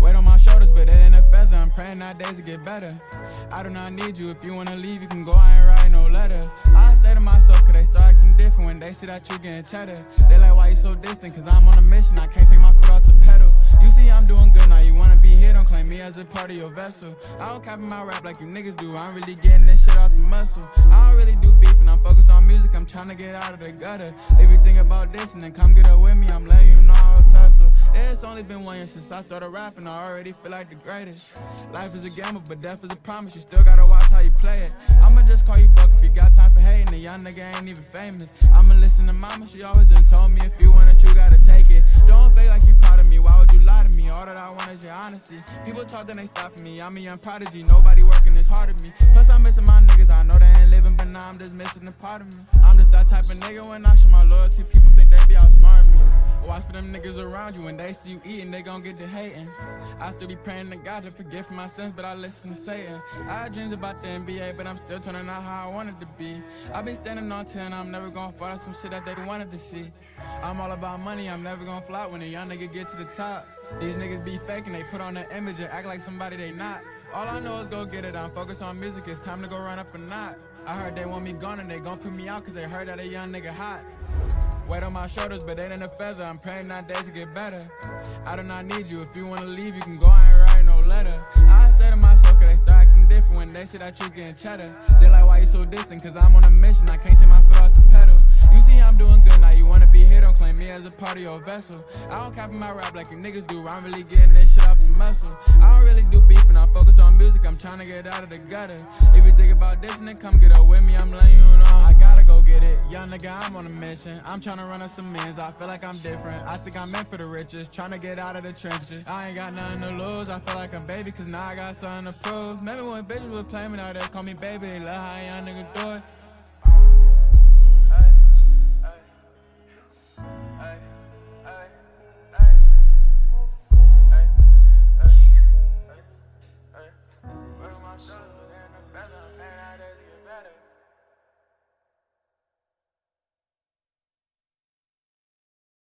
Weight on my shoulders, but it ain't a feather. I'm praying nowadays to get better. I do not need you. If you wanna leave, you can go. I ain't writing no letter. I stay to myself, cause they start acting different when they see that you getting cheddar. They like, why you so distant? Cause I'm on a mission. I can't take my foot off the pedal. You see, I'm doing good part of your vessel. I don't copy my rap like you niggas do. I'm really getting this shit off the muscle. I don't really do beef and I'm focused on music. I'm trying to get out of the gutter. If you think about this and then come get up with me, I'm letting you know I'll tussle. It's only been one year since I started rapping. I already feel like the greatest. Life is a gamble, but death is a promise. You still gotta watch how you play it. I'ma just call you Buck if you got time for hating. The young nigga ain't even famous. I'ma listen to mama. She always done told me if you want honesty. People talk, then they stopping me. I'm a young prodigy. Nobody working as hard as me. Plus, I'm missing my niggas. I know they ain't living, but now I'm just missing a part of me. I'm just that type of nigga when I show my loyalty. People think they be outsmarting me. Watch for them niggas around you when they see you eating, they gon' get to hating. I still be praying to God to forgive my sins, but I listen to Satan. I had dreams about the NBA, but I'm still turning out how I wanted to be. I be standing on 10, I'm never gonna fall out some shit that they wanted to see. I'm all about money, I'm never gonna flop when a young nigga get to the top. These niggas be faking, they put on an image and act like somebody they not. All I know is go get it, I'm focused on music, it's time to go run up a knot. I heard they want me gone and they gon' put me out cause they heard that a young nigga hot. Weight on my shoulders, but ain't in a feather. I'm praying nowadays to get better. I do not need you. If you wanna leave, you can go. I ain't writing no letter. See that you getting cheddar. They like, why you so distant? Cause I'm on a mission. I can't take my foot off the pedal. You see, I'm doing good now. You wanna be here, don't claim me as a part of your vessel. I don't in my rap like you niggas do. I'm really getting this shit off the muscle. I don't really do beef and I'm focused on music. I'm trying to get out of the gutter. If you think about this, then come get up with me. I'm letting you know I gotta go get it. Young nigga, I'm on a mission. I'm trying to run up some mins. I feel like I'm different. I think I'm meant for the riches. Trying to get out of the trenches. I ain't got nothing to lose. I feel like I'm baby, cause now I got something to prove. Remember when bitches would play me now, they call me baby. They love how young nigga do it.